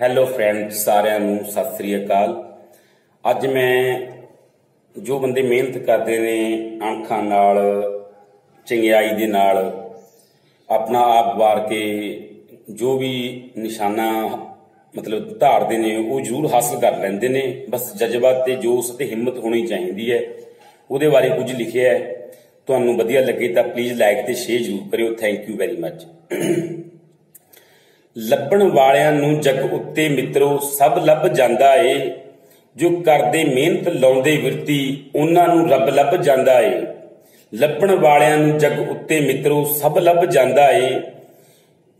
Hello friend ਸਾਰਿਆਂ ਨੂੰ ਸਤਿ ਸ੍ਰੀ ਅਕਾਲ। ਅੱਜ ਮੈਂ ਜੋ ਬੰਦੇ ਮਿਹਨਤ ਕਰਦੇ ਨੇ ਅੱਖਾਂ ਨਾਲ, ਚੰਗਿਆਈ ਦੇ ਨਾਲ, ਆਪਣਾ ਆਪ ਵਾਰ ਕੇ ਜੋ ਵੀ ਨਿਸ਼ਾਨਾ, ਮਤਲਬ ਧਾਰਦੇ ਨੇ, ਉਹ ਜ਼ਰੂਰ ਹਾਸਲ ਕਰ ਲੈਂਦੇ ਨੇ। ਬਸ ਜਜ਼ਬਾ ਤੇ ਜੋਸ਼ ਤੇ ਹਿੰਮਤ ਹੋਣੀ ਚਾਹੀਦੀ ਹੈ। ਉਹਦੇ ਬਾਰੇ ਕੁਝ ਲਿਖਿਆ ਹੈ। ਤੁਹਾਨੂੰ ਵਧੀਆ ਲੱਗੇ ਤਾਂ ਪਲੀਜ਼ ਲਾਈਕ ਤੇ ਸ਼ੇਅਰ ਜ਼ਰੂਰ ਕਰਿਓ। ਥੈਂਕ ਯੂ ਵੈਰੀ ਮੱਚ ਲੱਭਣ ਵਾਲਿਆਂ ਨੂੰ ਜਗ ਉੱਤੇ ਮਿੱਤਰੋ, ਸਭ ਲੱਭ ਜਾਂਦਾ ਏ। ਜੋ ਕਰਦੇ ਮਿਹਨਤ ਲਾਉਂਦੇ ਵਿਰਤੀ, ਉਹਨਾਂ ਨੂੰ ਰੱਬ ਲੱਭ ਜਾਂਦਾ ਏ। ਲੱਭਣ ਵਾਲਿਆਂ ਨੂੰ ਜਗ ਉੱਤੇ ਮਿੱਤਰੋ, ਸਭ ਲੱਭ ਜਾਂਦਾ ਏ।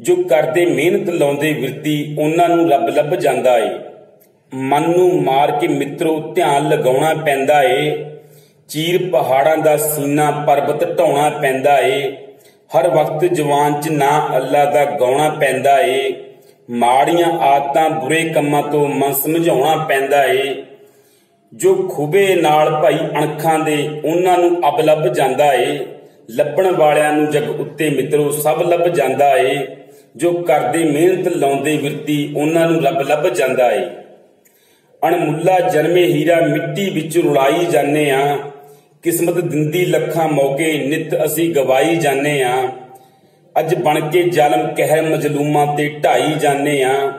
ਜੋ ਕਰਦੇ ਮਿਹਨਤ ਲਾਉਂਦੇ ਵਿਰਤੀ, ਉਹਨਾਂ ਨੂੰ ਰੱਬ ਲੱਭ ਜਾਂਦਾ ਏ। ਮਨ ਨੂੰ ਮਾਰ ਕੇ ਮਿੱਤਰੋ, ਧਿਆਨ ਲਗਾਉਣਾ ਪੈਂਦਾ ਏ। ਚੀਰ ਪਹਾੜਾਂ ਦਾ ਸੀਨਾ, ਪਰਬਤ ਢਾਉਣਾ ਪੈਂਦਾ ਏ। ਹਰ ਵਕਤ ਜਵਾਨ ਚ ਨਾ ਅੱਲਾ ਦਾ ਗਾਉਣਾ ਪੈਂਦਾ ਏ। ਮਾੜੀਆਂ ਆਦਤਾਂ ਬੁਰੇ ਕੰਮਾਂ ਤੋਂ ਮਨ ਸਮਝਾਉਣਾ ਪੈਂਦਾ ਏ। ਜੋ ਖੁਬੇ ਨਾਲ ਭਾਈ ਅਣਖਾਂ ਦੇ ਉਹਨਾਂ ਨੂੰ ਅਬ ਲੱਭ ਜਾਂਦਾ ਏ। ਲੱਭਣ ਵਾਲਿਆਂ ਨੂੰ ਜਗ ਉੱਤੇ ਮਿੱਤਰੋ ਸਭ ਲੱਭ ਜਾਂਦਾ ਏ। ਜੋ ਕਰਦੇ ਮਿਹਨਤ ਲਾਉਂਦੇ ਵਿਰਤੀ ਉਹਨਾਂ ਨੂੰ ਰੱਬ ਲੱਭ ਜਾਂਦਾ ਏ। ਅਣਮੁੱਲਾ ਜਨਮੇ ਹੀਰਾ ਮਿੱਟੀ ਵਿੱਚ ਰੁਲਾਈ ਜਾਂਦੇ ਆ। ਕਿਸਮਤ ਦਿੰਦੀ ਲੱਖਾਂ ਮੌਕੇ, ਨਿਤ ਅਸੀਂ ਗਵਾਈ ਜਾਂਦੇ ਆ। ਅੱਜ ਬਣ ਕੇ ਜ਼ਾਲਮ ਕਹਿਰ ਮਜਲੂਮਾਂ ਤੇ ਢਾਈ ਜਾਣੇ ਆ।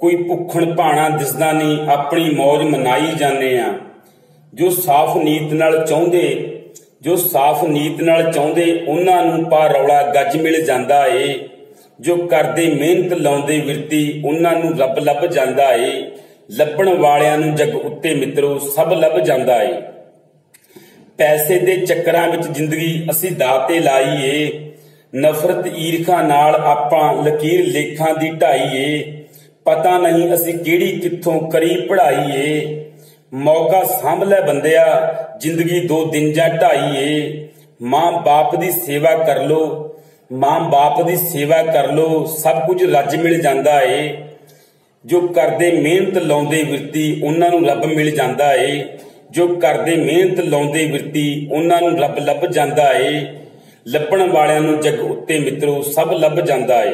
ਕੋਈ ਭੁੱਖਣ ਭਾਣਾ ਦਿਸਦਾ ਨਹੀਂ, ਆਪਣੀ ਮौज ਮਨਾਈ ਜਾਂਦੇ ਆ। ਜੋ ਸਾਫ਼ ਨੀਤ ਨਾਲ ਚਾਹੁੰਦੇ, ਜੋ ਸਾਫ਼ ਨੀਤ ਨਾਲ ਚਾਹੁੰਦੇ, ਉਹਨਾਂ ਨੂੰ ਪਾ ਰੌਲਾ ਗੱਜ ਮਿਲ ਜਾਂਦਾ ਏ। ਜੋ ਕਰਦੇ ਮਿਹਨਤ ਲਾਉਂਦੇ ਵਿਰਤੀ, ਉਹਨਾਂ ਨੂੰ ਰੱਬ ਲੱਭ ਜਾਂਦਾ ਏ। ਲੱਭਣ ਵਾਲਿਆਂ ਨੂੰ ਜਗ ਉੱਤੇ ਮਿੱਤਰੋ, ਸਭ ਲੱਭ ਜਾਂਦਾ ਏ। ਪੈਸੇ ਦੇ ਚੱਕਰਾਂ ਵਿੱਚ ਜ਼ਿੰਦਗੀ ਅਸੀਂ ਦਾਤੇ ਲਾਈ ਏ ਨਫ਼ਰਤ ਈਰਖਾ ਨਾਲ ਆਪਾਂ ਲਕੀਰ ਲੇਖਾਂ ਦੀ ਢਾਈ ਏ ਪਤਾ ਨਹੀਂ ਅਸੀਂ ਕਿਹੜੀ ਕਿੱਥੋਂ ਕਰੀ ਪੜ੍ਹਾਈ ਏ ਮੌਕਾ ਸਾਂਭ ਲੈ ਬੰਦਿਆ, ਜ਼ਿੰਦਗੀ ਦੋ ਦਿਨ ਜਾਂ ਢਾਈ ਏ ਮਾਂ ਬਾਪ ਦੀ ਸੇਵਾ ਕਰ ਲੋ, ਮਾਂ ਬਾਪ ਦੀ ਸੇਵਾ ਕਰ ਲੋ, ਸਭ ਕੁਝ ਰੱਜ ਮਿਲ ਜਾਂਦਾ ਏ। ਜੋ ਕਰਦੇ ਮਿਹਨਤ ਲਾਉਂਦੇ ਵਿਰਤੀ, ਉਹਨਾਂ ਨੂੰ ਰੱਬ ਮਿਲ ਜਾਂਦਾ ਏ। ਜੋ ਕਰਦੇ ਮਿਹਨਤ ਲਾਉਂਦੇ ਵਿਰਤੀ ਉਹਨਾਂ ਨੂੰ ਰੱਬ ਲੱਭ ਜਾਂਦਾ ਏ। ਲੱਭਣ ਵਾਲਿਆਂ ਨੂੰ ਜਗ ਉੱਤੇ ਮਿੱਤਰੋ, ਸਭ ਲੱਭ ਜਾਂਦਾ ਏ।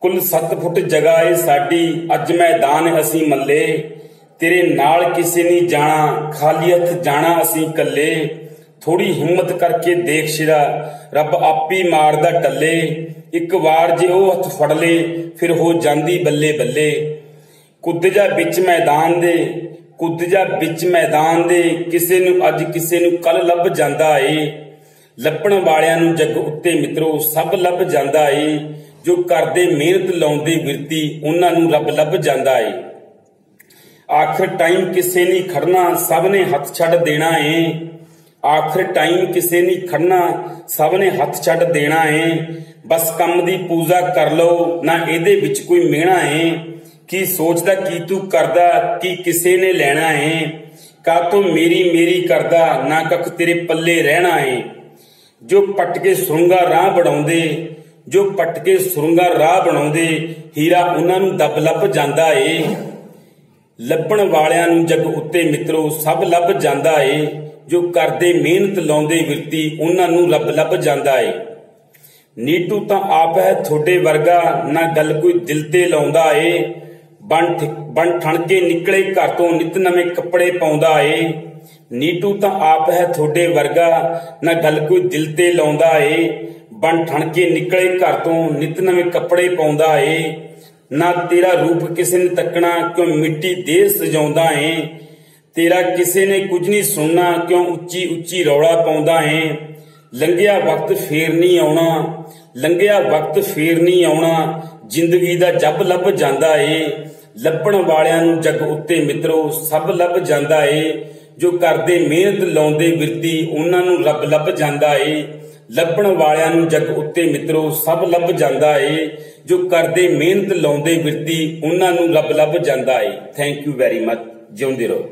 ਕੁੱਲ 7 ਫੁੱਟ ਜਗ੍ਹਾ ਏ ਸਾਡੀ, ਅੱਜ ਮੈਦਾਨ ਅਸੀਂ ਮੱਲੇ। ਤੇਰੇ ਨਾਲ ਕਿਸੇ ਨਹੀਂ ਜਾਣਾ, ਖਾਲੀ ਹੱਥ ਜਾਣਾ ਅਸੀਂ ਇਕੱਲੇ। ਥੋੜੀ ਹਿੰਮਤ ਕਰਕੇ ਦੇਖ ਸ਼ਿਰਾ, ਰੱਬ ਆਪੀ ਮਾਰਦਾ ਟੱਲੇ। ਇੱਕ ਵਾਰ ਜੇ ਉਹ ਹੱਥ ਫੜ ਲੇ, ਫਿਰ ਹੋ ਜਾਂਦੀ ਬੱਲੇ ਬੱਲੇ। ਕੁੱਦ ਜਾ ਵਿੱਚ ਮੈਦਾਨ ਦੇ ਕੁੱਦ ਜਾ ਵਿੱਚ ਮੈਦਾਨ ਦੇ ਕਿਸੇ ਨੂੰ ਅੱਜ ਕਿਸੇ ਨੂੰ ਕੱਲ ਲੱਭ ਜਾਂਦਾ ਏ। ਲੱਭਣ ਵਾਲਿਆਂ ਨੂੰ ਜੱਗ ਉੱਤੇ ਮਿੱਤਰੋ, ਸਭ ਲੱਭ ਜਾਂਦਾ ਏ। ਜੋ ਕਰਦੇ ਮਿਹਨਤ ਲਾਉਂਦੇ ਵਿਰਤੀ ਉਹਨਾਂ ਨੂੰ ਰੱਬ ਲੱਭ ਜਾਂਦਾ ਏ। ਆਖਰ ਟਾਈਮ ਕਿਸੇ ਨਹੀਂ ਖੜਨਾ ਸਭ ਨੇ ਹੱਥ ਛੱਡ ਦੇਣਾ ਏ। ਆਖਰ ਟਾਈਮ ਕਿਸੇ ਨਹੀਂ ਖੜਨਾ ਸਭ ਨੇ ਹੱਥ ਛੱਡ ਦੇਣਾ ਏ। ਬਸ ਕੰਮ ਦੀ ਪੂਜਾ ਕਰ ਲਓ, ਨਾ ਇਹਦੇ ਵਿੱਚ ਕੋਈ ਮਿਹਣਾ ਏ। ਕੀ ਸੋਚਦਾ, ਕੀ ਤੂੰ ਕਰਦਾ, ਕੀ ਕਿਸੇ ਨੇ ਲੈਣਾ ਹੈ ਕਾ ਤੂੰ ਮੇਰੀ ਮੇਰੀ ਕਰਦਾ, ਨਾ ਕੱਖ ਤੇਰੇ ਪੱਲੇ ਰਹਿਣਾ ਏ? ਜੋ ਪੱਟ ਕੇ ਸੁਰੰਗਾ ਰਾਹ ਬਣਾਉਂਦੇ, ਜੋ ਪੱਟ ਕੇ ਸੁਰੰਗਾ ਰਾਹ ਬਣਾਉਂਦੇ, ਹੀਰਾ ਉਹਨਾਂ ਨੂੰ ਦੱਬ ਲੱਭ ਜਾਂਦਾ ਏ। ਲੱਭਣ ਵਾਲਿਆਂ ਨੂੰ ਜਗ ਉੱਤੇ ਮਿੱਤਰੋ, ਸਭ ਲੱਭ ਜਾਂਦਾ ਏ। ਜੋ ਕਰਦੇ ਮਿਹਨਤ ਲਾਉਂਦੇ ਵਿਰਤੀ, ਉਹਨਾਂ ਨੂੰ ਰੱਬ ਲੱਭ ਜਾਂਦਾ ਏ। ਨੀਟੂ ਤਾਂ ਆਪ ਹੈ ਤੁਹਾਡੇ ਵਰਗਾ, ਨਾ ਗੱਲ ਕੋਈ ਦਿਲ ਤੇ ਲਾਉਂਦਾ ਏ। ਬਣ ਬਣ ਠਣ ਕੇ ਨਿਕਲੇ ਘਰ ਤੋਂ ਨਿਤ ਨਵੇਂ ਕੱਪੜੇ ਪਾਉਂਦਾ ਏ। ਨੀਟੂ ਤਾਂ ਆਪ ਹੈ ਤੁਹਾਡੇ ਵਰਗਾ, ਨਾ ਗੱਲ ਕੋਈ ਦਿਲ ਤੇ ਲਾਉਂਦਾ ਏ। ਬਣ ਠਣ ਨਿਕਲੇ ਘਰ ਤੋਂ ਨਿਤ ਨਵੇਂ ਕੱਪੜੇ ਪਾਉਂਦਾ ਏ। ਨਾ ਤੇਰਾ ਰੂਪ ਕਿਸੇ ਨੇ ਤੱਕਣਾ, ਕਿਉਂ ਮਿੱਟੀ ਦੇ ਸਜਾਉਂਦਾ ਏ। ਤੇਰਾ ਕਿਸੇ ਨੇ ਕੁਝ ਨਹੀਂ ਸੁਣਨਾ, ਕਿਉਂ ਉੱਚੀ ਉੱਚੀ ਰੌਲਾ ਪਾਉਂਦਾ ਏ। ਲੰਘਿਆ ਵਕਤ ਫੇਰ ਨਹੀਂ ਆਉਣਾ, ਲੰਘਿਆ ਵਕਤ ਫੇਰ ਨਹੀਂ ਆਉਣਾ। ਜ਼ਿੰਦਗੀ ਦਾ ਜੱਬ ਲੱਭ ਜਾਂਦਾ ਏ। ਲੱਭਣ ਵਾਲਿਆਂ ਨੂੰ ਜੱਗ ਉੱਤੇ ਮਿੱਤਰੋ, ਸਭ ਲੱਭ ਜਾਂਦਾ ਏ। ਜੋ ਕਰਦੇ ਮਿਹਨਤ ਲਾਉਂਦੇ ਵਿਰਤੀ ਉਹਨਾਂ ਨੂੰ ਰੱਬ ਲੱਭ ਜਾਂਦਾ ਏ। ਲੱਭਣ ਵਾਲਿਆਂ ਨੂੰ ਜੱਗ ਉੱਤੇ ਮਿੱਤਰੋ, ਸਭ ਲੱਭ ਜਾਂਦਾ ਏ। ਜੋ ਕਰਦੇ ਮਿਹਨਤ ਲਾਉਂਦੇ ਵਿਰਤੀ ਉਹਨਾਂ ਨੂੰ ਰੱਬ ਲੱਭ ਜਾਂਦਾ ਏ। ਥੈਂਕ ਯੂ ਵੈਰੀ ਮਚ ਜਿਉਂਦੇ ਰਹੋ।